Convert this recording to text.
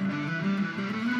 Música